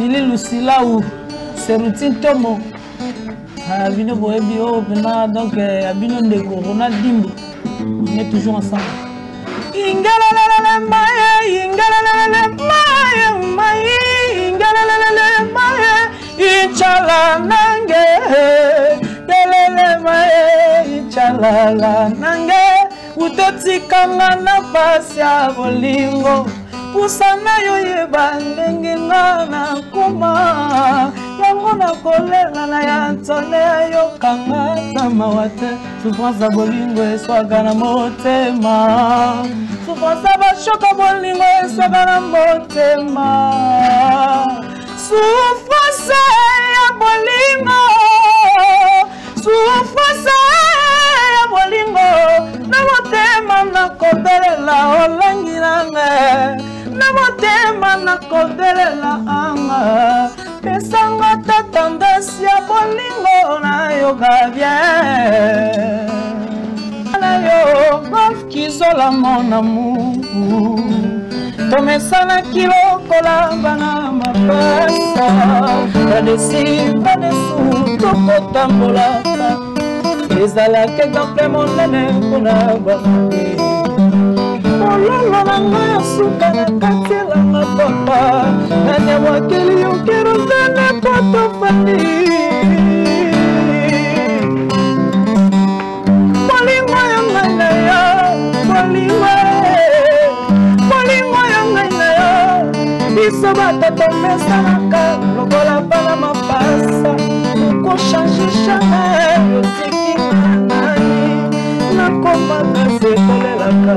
fili lusilau seruti ntomo ah, abino boyebi oyo oh, mpena donk euh, abino ndeko ronald dimbu ne toujours ensemble ingalalele maye ingalalele maye maye ingalalele maye inchala nange lelele maye inchalala nange utotikanga na pasi ya bolingo pusanga yo yeba ndenge nga nakoma yango nakolela na ya ntole ayokanga ta mawa te souffrance ya bolingo eswaka na motema souffrance ya bashoka bolingo eswaka na motema souffrance ya bolingo souffrance ya bolingo na motema nakobelela olangi nanga na motema nakobelela anga pesanga ta tendance ya bolingo nayoka bien na yo golf kizola mon amour tomesanaki lokolamba na mapasa badesi badesu tokotambolaka ezalaki exemple monene mpona baa mololo na ngai ya suka katielanga papa nani awakeli yokerozene potofani kolingo ya ngai na yo kolingo kolingo ya ngai na yo biso bato tomesanaka lokola mpana mapasa okochange changa yotikinganani nakoma kasi kolelaka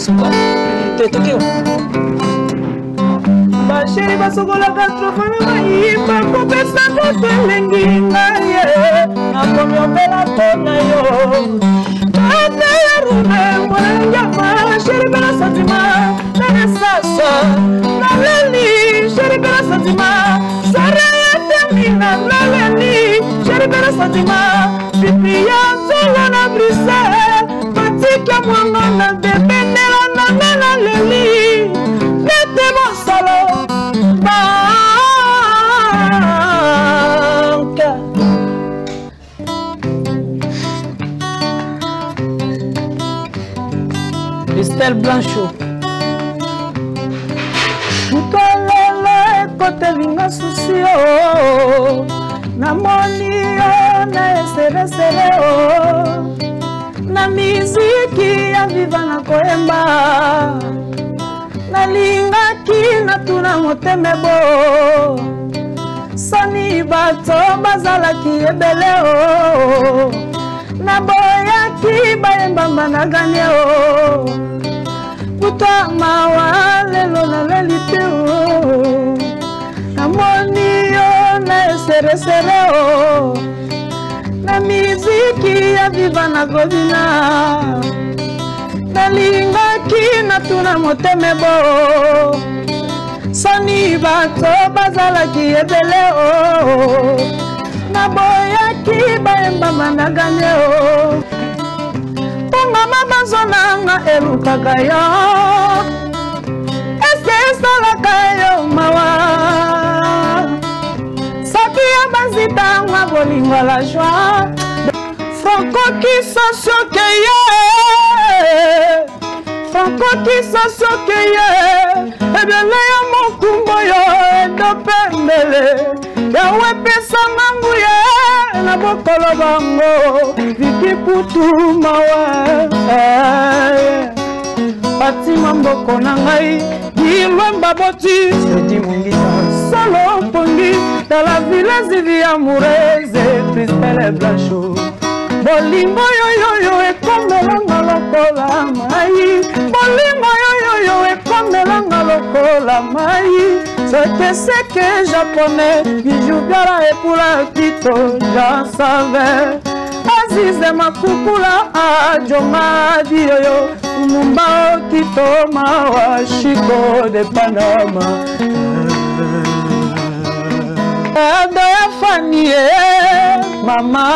basuka te toki basheri basukolaka trofa na mayimba kopesaka toelengi ngai nakomi opela mpona yo tana ya rumembo nalengama sheri mpela santima nanesasa naleli sheri mpela santima sara ya temina naleli sheri mpela santima pipi ya nzolo na brisel patike mwango na bebe aleli nete mosolo banka estel blancho mutolelo ekotelinga susi o namoni yo na eseresere o na miziki ya viva na koyemba nalingaki natuna moteme bo soni bato bazalaki ebele o naboyaki bayembamba na ganie o kuta mawa lelo naleli te o namoni yo na eseresere o ya viva nakobina nalingaki natuna motema bo soni bato bazalaki ebele o naboyaki bayembama na gane o ntongo mabanzo nanga elukaka yo ese esalaka yo mawa soki ya banzitanga bolingwala jwa frankokisa soki ye frankokisa soki ye ebele ya mokumbo yo endopembele yawe pesa mangu ye na bokolo bango vikiputu mawa batima mboko na ngai dilwemba boti sedi mongisa solo pongi dans la village viamureze cristele blanchot bolingo yoyoyo ekomelanga lokola mai bolingo yoyoyo ekomelanga lokola mai sekeseke japonais bijugala ekula kito jasave azize makukula ajonga biyoyo mumba okito mawa shiko de panama ado ya fanie mama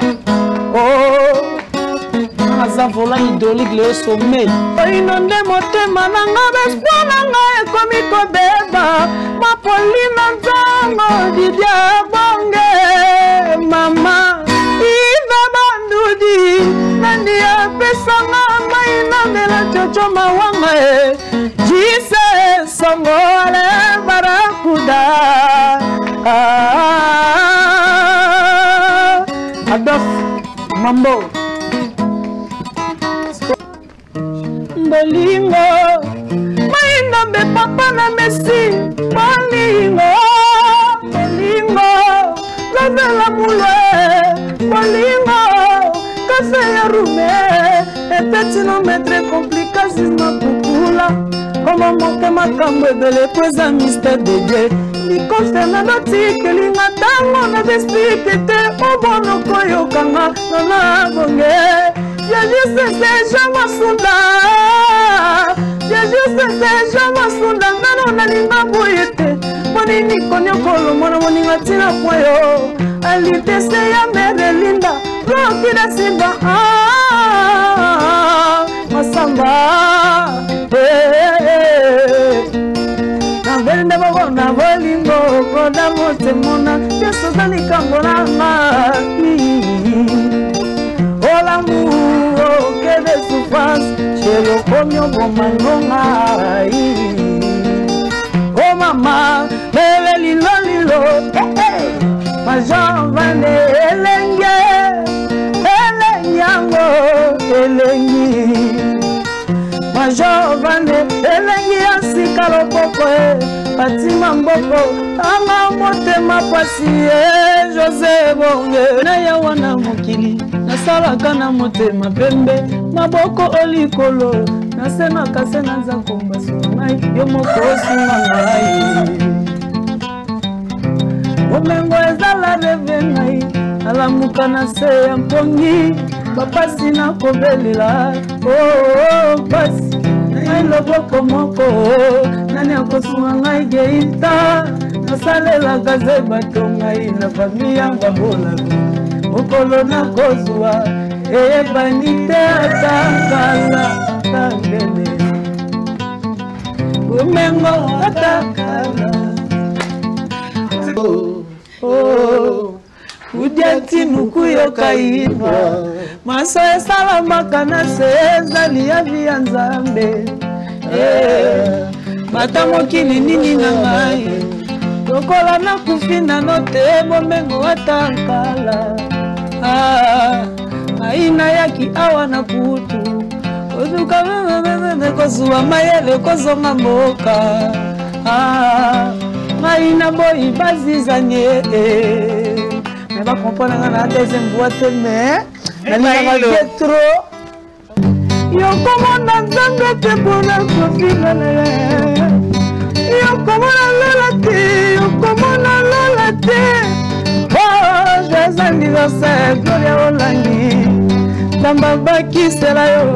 Oh, oh, oh. aza vola hydraulique leo somel oino nde motema na nga bespoir na nga ekomi kobeba mapoli na ntango didia bonge mama iva bandudi nandi apesanga mai na ndela coco mawanga e mambo bolingo maindombe papa na mesi bolingo bolingo lobela bule bolingo kafe ya rume epetinometre komplikasi na pupula koma moke makambo ebele po eza mistère de dieu likofe na notikeli na ntango na vestike te mobolo koyokanga nana bonge yeliusese je masunda yeliusese je masunda ngano nalinga boye te monini koniokolo mwana moninga ntina kwayo alitese ya mere linda lokina simba ah, masamba hey, eh, eh, hey. nabeli nde bokona bolingo koda motemona nyonso za likambo na mami olamu okede souffrance shelokomi oboma ngongai o mama bebe lilolilo eh, eh. major vane elenge elengi yango elengi major vane elengi ya sika loboko e eh. fatima mboko anga motema pasi ye eh, jose bonge na yawa na mokili nasalaka na motema pembe maboko olikolo nasemaka se na nzankomba sungai yo moko osunga ngai bomengo ezala reve ngai alamuka na se ya mpongi bapasi na kobelela oo oh, oh, oh, pasi ngai loboko moko nani akosunga ngai geita nasalelaka ze bato ngai na fami ya babolaka mokolo nakozwa eyebani te ata kala tandele umengo ata kala oh, oh, udya tinuku yoka yimba maso esalamaka na se ezali ya vi ya nzambe eh. mata mokili nini na ngai lokola nakufi nano te bomengo ata nkala mai ah, nayaki awa na kutu kozuka mememememe kozuwa mayele kozonga mboka ah, mai naboyi bazizanie me bakomponanga na deuxième boite me nalinganga te trop yokomona nzambe te mpona kofila na ye yokomona lola te yokomona lola te o oh, jésus anniversaire gloria olangi nzambe abakisela yo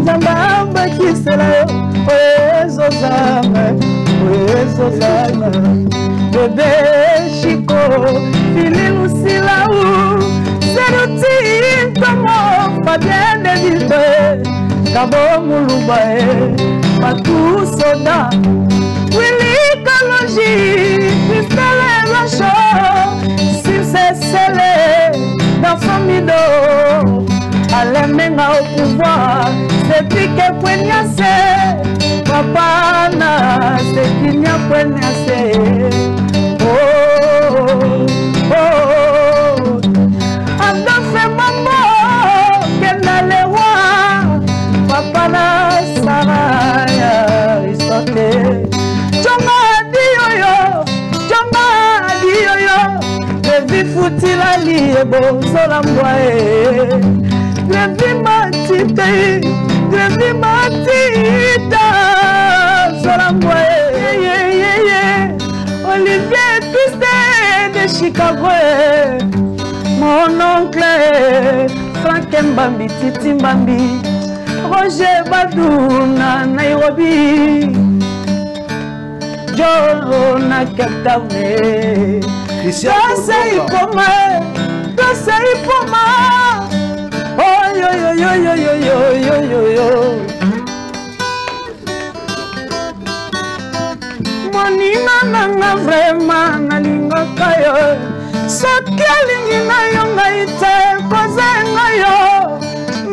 nzambe abakisela yo oyo ezozama oyo ezozama bebe shiko fililusilau seruti ntomo fabienne bibe na bonguluba e batu soda wilikologi kristele lacho simsesele na famido alemenga opouvoir sepike pwenyase papa na sekinya pwenyase ebozola mbwa e grevi matite grevi matita zola mbwa eyeyeye olivier piste de chicago e mon oncle franke mbambi titi mbambi roger baduna nairobi jolo na captavne kasi ikoma tosei mpoma oyoyoyoyoyoyoyoyoyo moninga nanga vrema nalingaka yo soki alingi na yo ngai te kozenga yo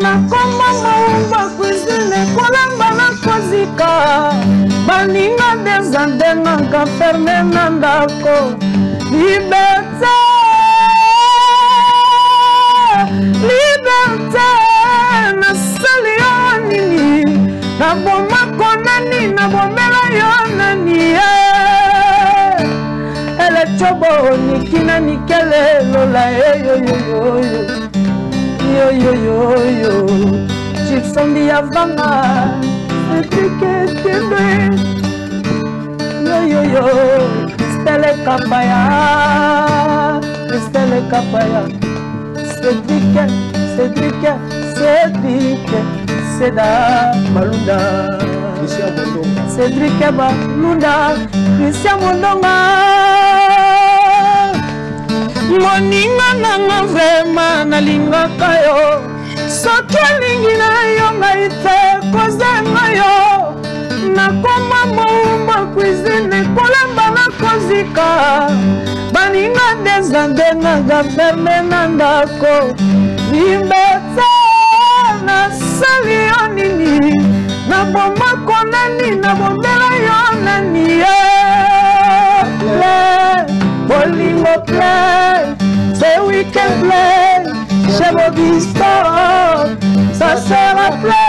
nakoma moumba kuisine kolamba na kozika baninga dezandengaka ferne na ndako liber nabomako nani nabomela yo nani ye eh. elecobo nikina nikele lola eyoyoyoyo yoyoyoyo cipsombi ya vanga etiketebe yoyoyo stele kapaya stele kapaya sedrike sedrike sedrike seda balunda cedrike balunda kristian mondonga moninga nanga vrema nalingaka yo soki alingi na yo ngai te kozenga yo nakoma moumba kuisine kolamba na kozika baninga dezandengaka ferme na ndako limbe nasali yo nini nabomako nani nabomela yo nani ye eh, eh, bolingo ple se weekend ple chebobisto sasera ple